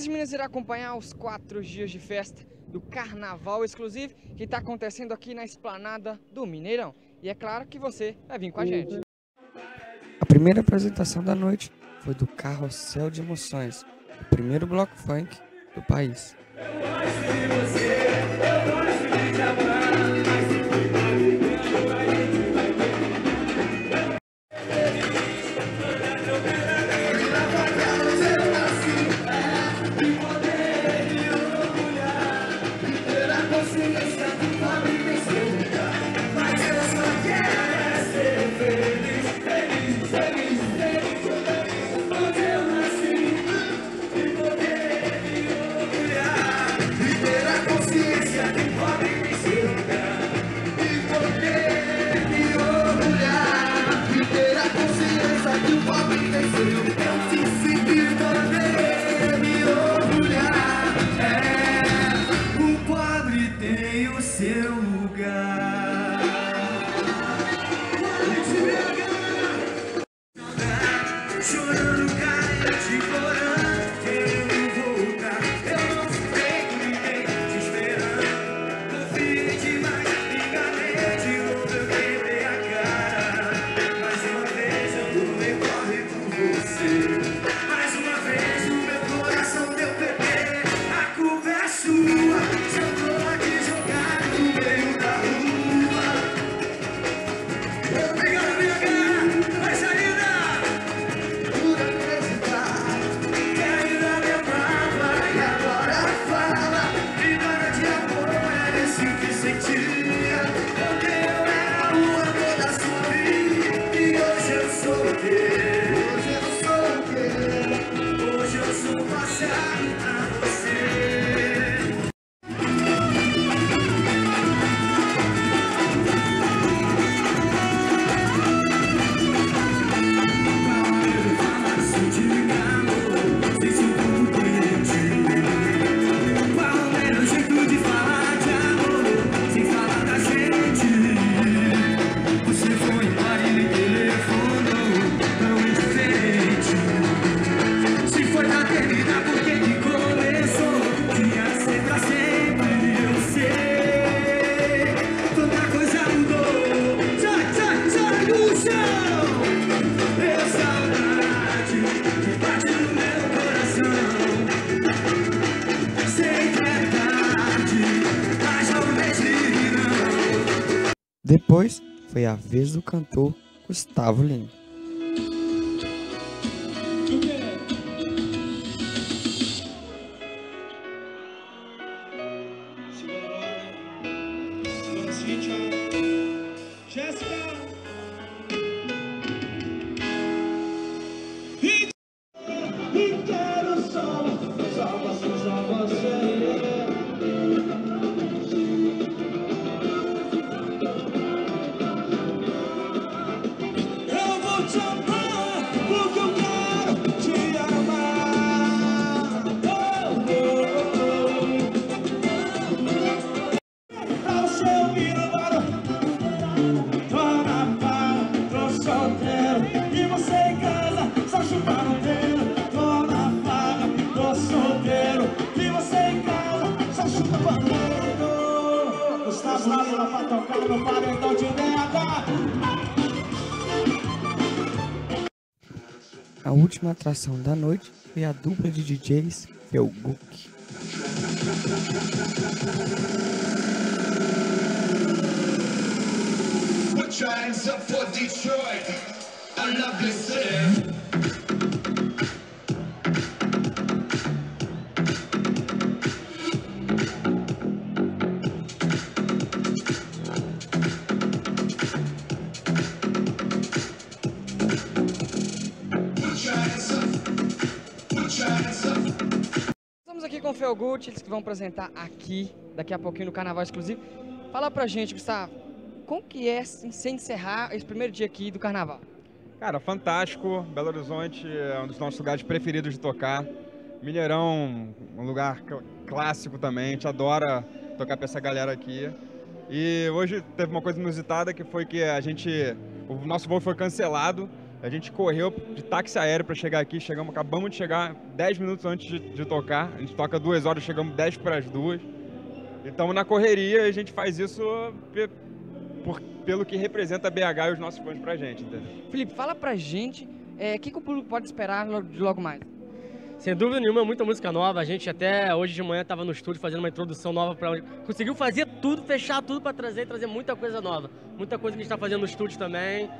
Meninas e meninas irá acompanhar os quatro dias de festa do Carnaval Exclusivo que está acontecendo aqui na esplanada do Mineirão. E é claro que você vai vir com a gente. A primeira apresentação da noite foi do Carrossel de Emoções, o primeiro bloco funk do país. Depois foi a vez do cantor Gustavo Lima. No paredão de DH A última atração da noite foi a dupla de DJs Felguk. Your hands up for Detroit. I love this city. Com o Felgut, eles que vão apresentar aqui, daqui a pouquinho no Carnaval Exclusivo. Fala pra gente, Gustavo, como que é se se encerrar esse primeiro dia aqui do Carnaval? Cara, fantástico. Belo Horizonte é um dos nossos lugares preferidos de tocar. Mineirão, um lugar cl- clássico também. A gente adora tocar pra essa galera aqui. E hoje teve uma coisa inusitada que foi que a gente. O nosso voo foi cancelado A gente correu de táxi aéreo para chegar aqui, chegamos, acabamos de chegar 10 minutos antes de, de tocar. A gente toca duas horas, chegamos 10 para as duas. E estamos na correria e a gente faz isso pe- por- pelo que representa a BH e os nossos fãs pra gente, entendeu? Felipe, fala pra gente é, o que, que o público pode esperar de logo mais. Sem dúvida nenhuma, muita música nova. A gente até hoje de manhã estava no estúdio fazendo uma introdução nova para conseguiu fazer tudo, fechar tudo para trazer, trazer muita coisa nova. Muita coisa que a gente está fazendo no estúdio também.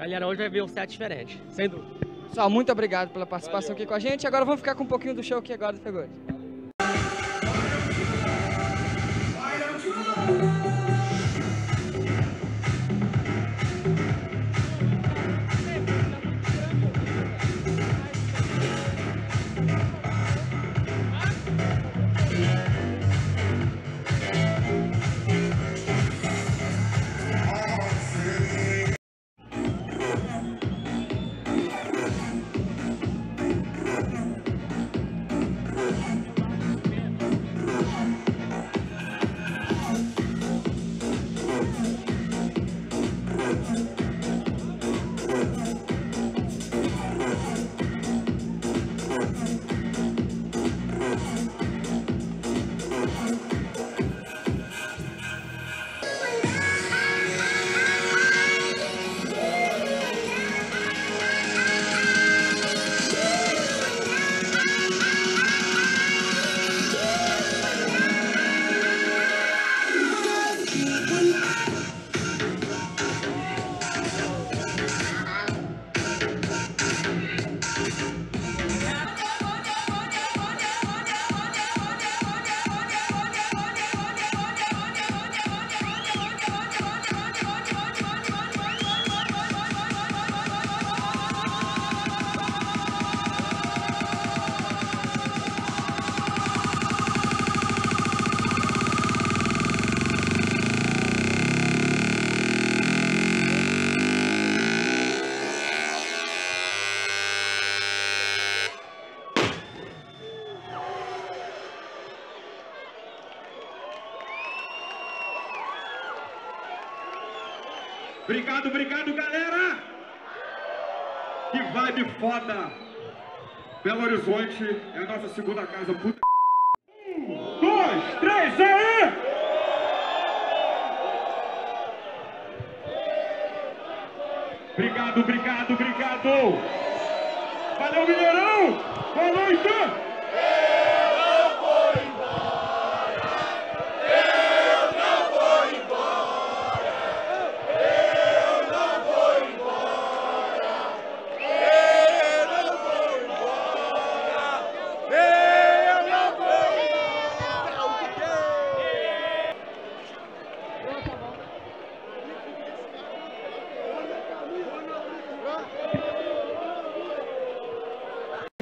Galera, hoje vai ver um set diferente, sem dúvida. Pessoal, muito obrigado pela participação aqui com a gente. Agora vamos ficar com um pouquinho do show aqui agora do Fegode. Obrigado, obrigado, galera! Que vibe foda! Belo Horizonte é a nossa segunda casa. Puta... Um, dois, três, aí! Obrigado, obrigado, obrigado! Valeu, Mineirão! Boa noite!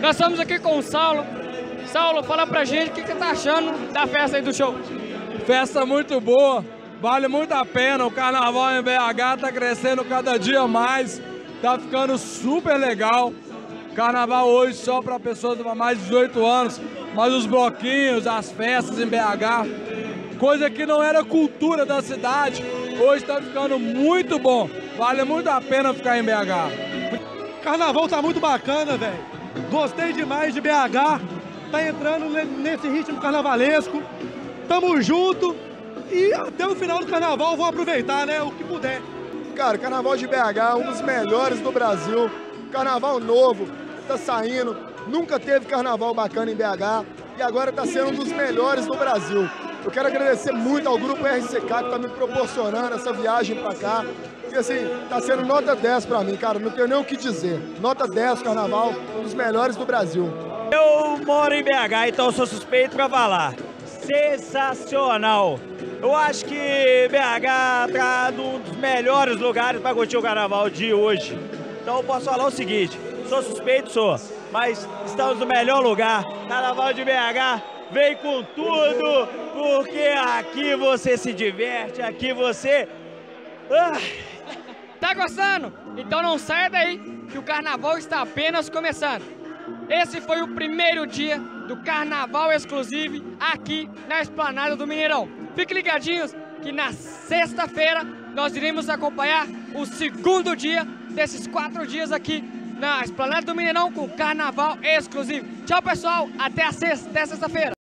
Nós estamos aqui com o Saulo. Saulo, fala pra gente o que, que você tá achando da festa aí do show. Festa muito boa, vale muito a pena. O carnaval em BH tá crescendo cada dia mais, tá ficando super legal. Carnaval hoje só para pessoas de mais de 18 anos, mas os bloquinhos, as festas em BH, coisa que não era cultura da cidade, hoje tá ficando muito bom. Vale muito a pena ficar em BH. Carnaval tá muito bacana, velho. Gostei demais de BH. Tá entrando ne- nesse ritmo carnavalesco. Tamo junto. E até o final do carnaval vou aproveitar, né? O que puder. Cara, Carnaval de BH é um dos melhores do Brasil. Carnaval novo, tá saindo. Nunca teve carnaval bacana em BH e agora tá sendo um dos melhores do Brasil. Eu quero agradecer muito ao grupo RCK que tá me proporcionando essa viagem pra cá. Assim, tá sendo nota 10 pra mim, cara. Não tenho nem o que dizer. Nota 10 carnaval, um dos melhores do Brasil. Eu moro em BH, então sou suspeito pra falar. Sensacional! Eu acho que BH tá num dos melhores lugares para curtir o carnaval de hoje. Então eu posso falar o seguinte: sou suspeito, sou, mas estamos no melhor lugar. Carnaval de BH vem com tudo, porque aqui você se diverte, aqui você. Ah, Tá gostando? Então não saia daí, que o carnaval está apenas começando. Esse foi o primeiro dia do carnaval exclusivo aqui na Esplanada do Mineirão. Fiquem ligadinhos que na sexta-feira nós iremos acompanhar o segundo dia desses quatro dias aqui na Esplanada do Mineirão com carnaval exclusivo. Tchau, pessoal. Até a sexta, até sexta-feira.